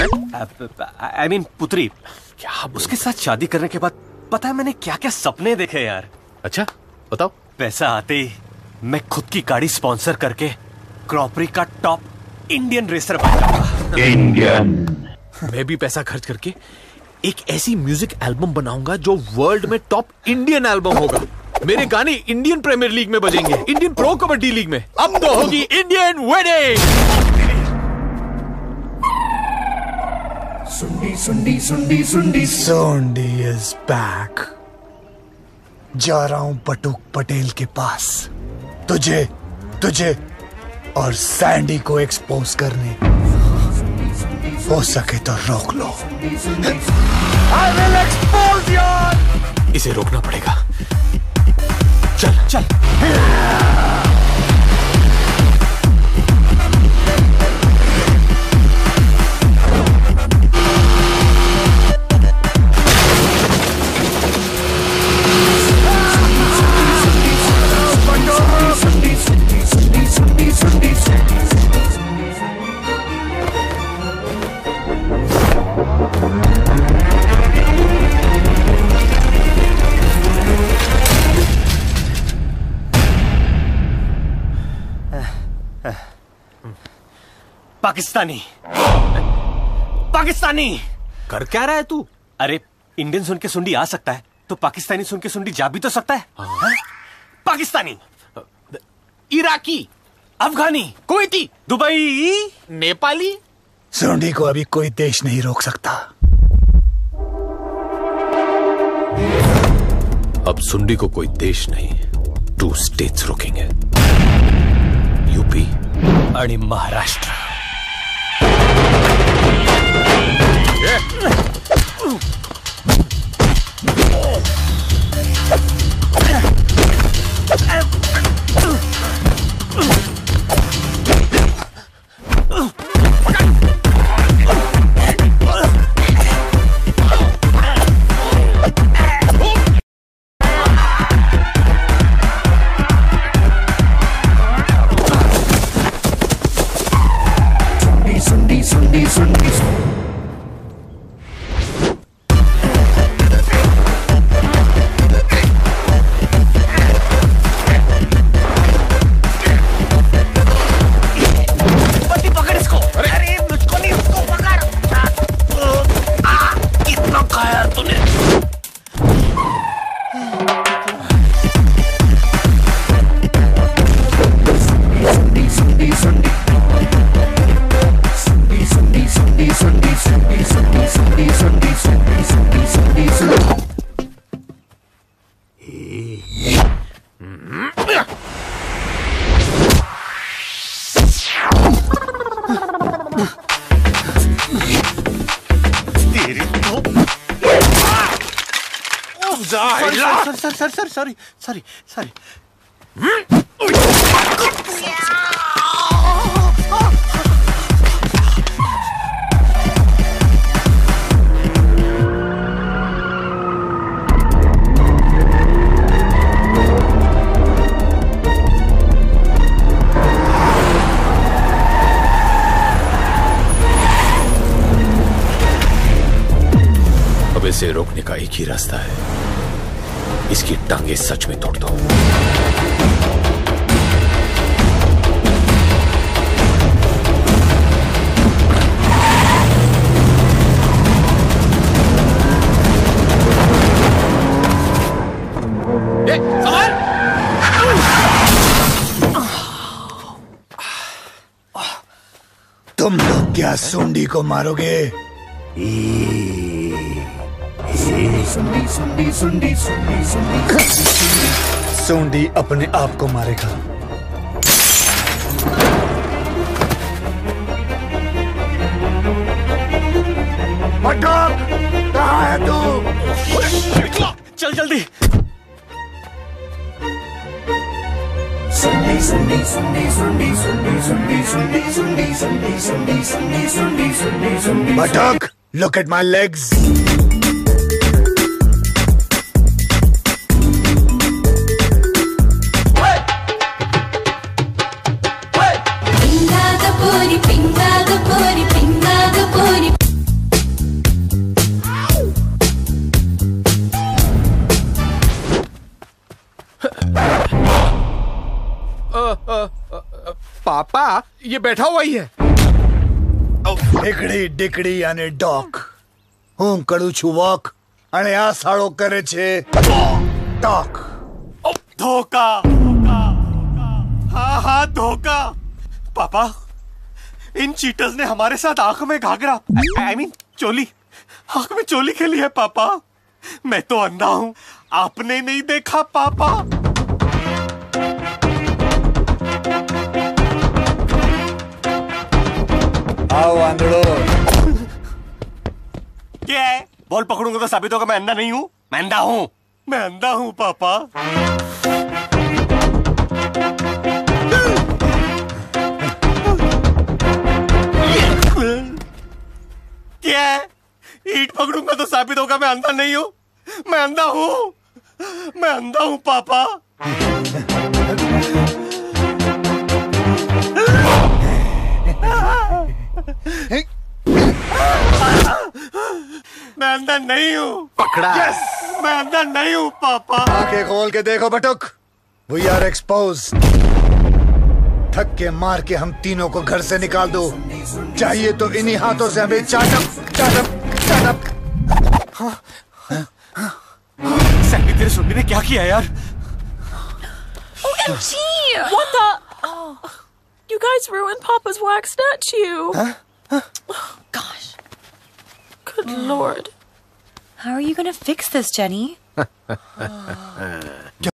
I mean पुत्री। क्या उसके साथ शादी करने के बाद पता है मैंने क्या क्या सपने देखे यार। अच्छा बताओ। पैसा आते ही मैं खुद की गाड़ी स्पॉन्सर करके क्रॉपरी का टॉप इंडियन रेसर बन जाऊँगा। इंडियन। मैं भी पैसा खर्च करके एक ऐसी म्यूज़िक एल्बम बनाऊँगा जो वर्ल्ड में टॉप इंडियन एल्बम होगा। मेरे गाने इंडियन प्रीमियर लीग में बजेंगे इंडियन प्रो कबड्डी लीग में। अब तो होगी इंडियन वेडिंग सुंडी सुंडी सुंडी सुंडी सोंडी इज़ बैक जा रहा हूँ बटुक पटेल के पास। तुझे तुझे और सैंडी को एक्सपोज करने। हो सके तो रोक लो। I will expose your इसे रोकना पड़ेगा। पाकिस्तानी। पाकिस्तानी। कर क्या रहा है तू? अरे इंडियन सुन के सुंडी आ सकता है तो पाकिस्तानी सुन के सुंडी जा भी तो सकता है। हाँ? Pakistani. Iraqi. Afghani. Kuwaiti. Dubai. Nepali. सोंडी को अभी कोई देश नहीं रोक सकता। अब सुंडी को कोई देश नहीं टू स्टेट्स रोकेंगे। यूपी। आणि Maharashtra. Yeah. sorry, sorry, sorry, sorry, sorry, sorry, sorry. Hmm? एक ही रास्ता है। इसकी टांगे सच में तोड़ दो तुम लोग क्या सोंडी को मारोगे? सुंडी सुंडी सुंडी सुंडी सुंडी सोंडी अपने आप को मारेगा है तू चल जल्दी सुंडी सुंडी सुंडी सुंडी सुंडी सुंडी सुंडी सुंडी सुंडी सुंडी सुंडी सुंडी सुंडी सुंडी बटक लुक एट माई लेग्स पापा ये बैठा हुआ ही है ઢીકડી ડીકડી અને ડોક હું કરું છું વોક અને આ સાળો કરે છે ટોક ધોકા હા હા ધોકા પાપા इन चीटर्स ने हमारे साथ आँख में घाघरा। आई मीन चोली। आँख में चोली खेली है पापा। मैं तो अंधा हूँ। आपने नहीं देखा पापा। आओ आंधड़ो। क्या है? बॉल पकड़ूँगा तो साबित होगा मैं अंधा नहीं हूँ। मैं अंधा हूँ। मैं अंधा हूँ पापा। क्या है? ईट पकड़ूँगा तो साबित होगा मैं अंधा नहीं हूँ। मैं अंधा हूँ। मैं अंधा हूँ पापा। मैं अंधा नहीं हूँ। पकड़ा। यस मैं अंधा नहीं हूँ पापा। आँखें खोल के देखो बटुक। वी आर एक्सपोज थक के मार के हम तीनों को घर से निकाल दो चाहिए तो इन्हीं हाथों से हमें चाटप चाटप चाटप सैंडी तेरे सुनने ने क्या किया यार OMG! What the? Oh, you guys ruined Papa's wax statue. Huh? Huh? Gosh, Good lord. how are you gonna fix this, Jenny?